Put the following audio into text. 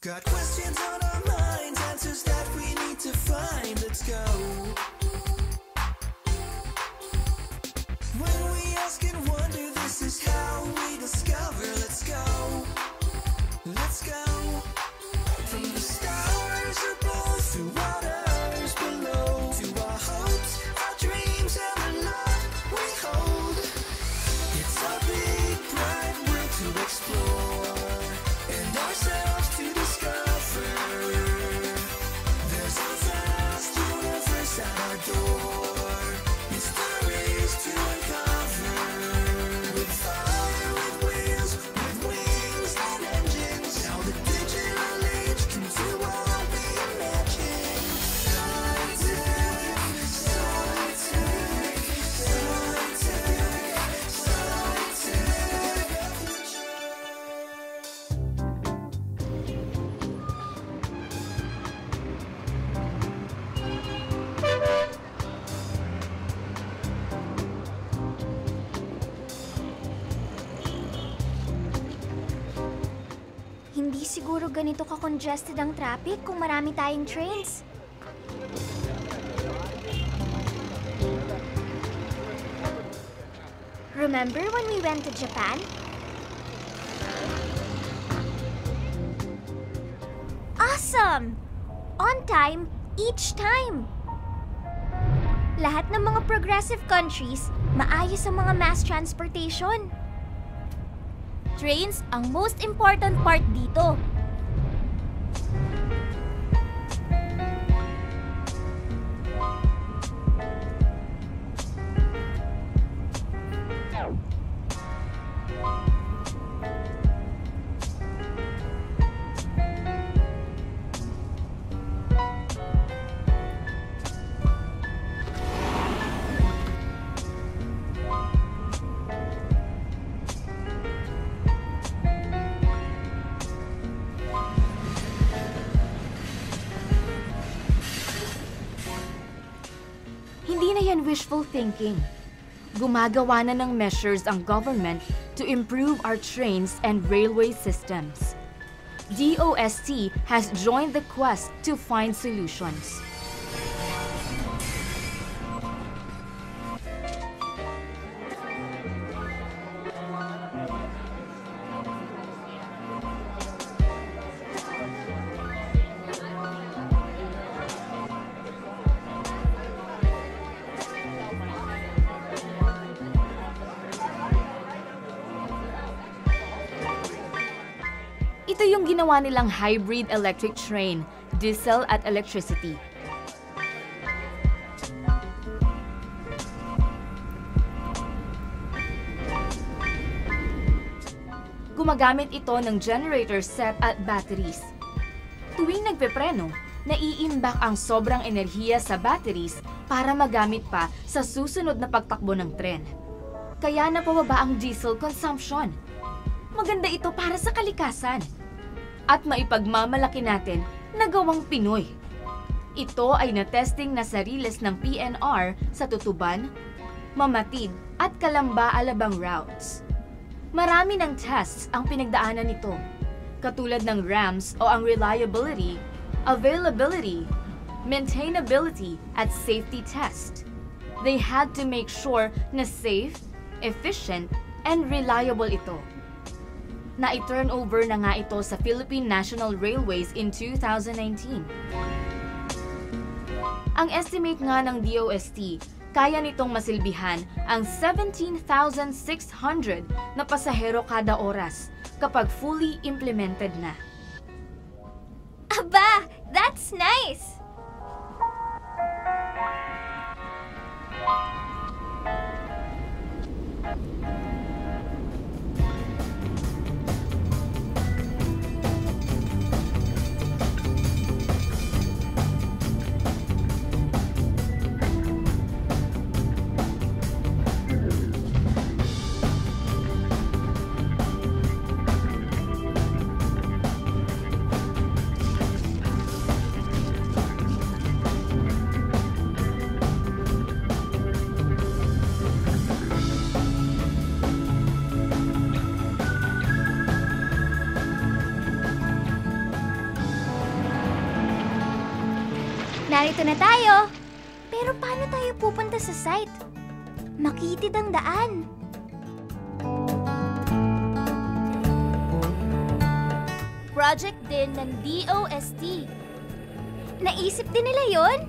Got questions on our minds, answers that we need to find. Let's go. Siguro ganito ka-congested ang traffic kung marami tayong trains. Remember when we went to Japan? Awesome! On time, each time! Lahat ng mga progressive countries, maayos ang mga mass transportation. Trains ang most important part dito. Na yan wishful thinking. Gumagawa na ng measures ang government to improve our trains and railway systems. DOST has joined the quest to find solutions. Yung ginawa nilang hybrid electric train, diesel at electricity. Gumagamit ito ng generator set at batteries. Tuwing nagpepreno, naiimbak ang sobrang enerhiya sa batteries para magamit pa sa susunod na pagtakbo ng tren. Kaya napababa ang diesel consumption. Maganda ito para sa kalikasan. At maipagmamalaki natin na gawang Pinoy. Ito ay na-testing na sa riles ng PNR sa Tutuban, Mamatid at Kalamba-Alabang routes. Marami ng tests ang pinagdaanan nito, katulad ng RAMS o ang reliability, availability, maintainability at safety test. They had to make sure na safe, efficient, and reliable ito. Na-turn over na nga ito sa Philippine National Railways in 2019. Ang estimate nga ng DOST, kaya nitong masilbihan ang 17,600 na pasahero kada oras kapag fully implemented na. Aba, that's nice! Narito na tayo! Pero paano tayo pupunta sa site? Makitid ang daan. Project din ng DOST. Naisip din nila yon?